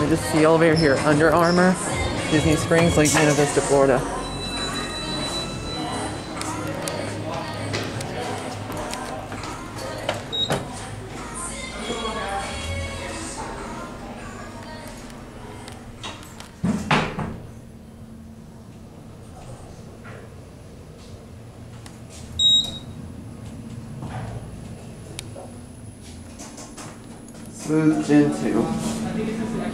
I just see elevator here. Under Armour, Disney Springs, Lake Buena Vista, Florida. Smooth Gen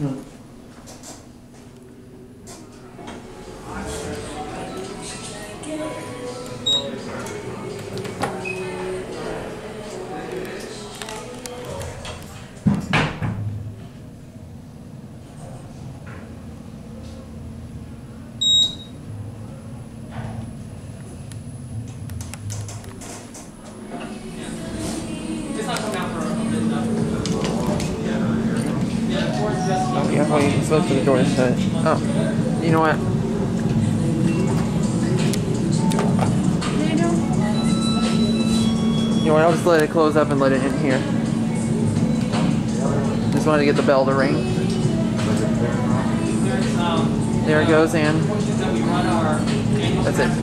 2. Oh, yeah, well, you're supposed to the door is. Oh, you know what? You know what? I'll just let it close up and let it in here. Just wanted to get the bell to ring. There it goes, and that's it.